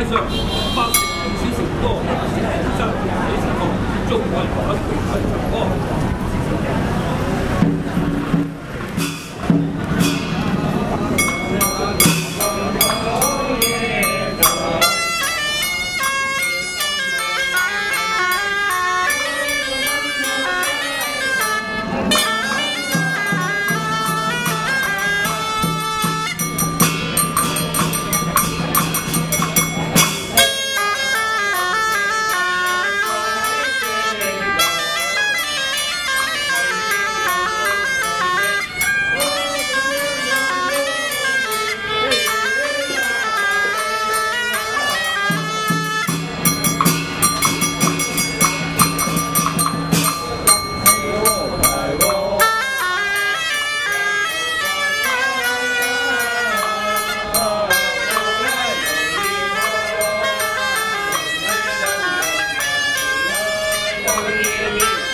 世界上发明历史最多，生产历史最多，中国产品品种 enemy.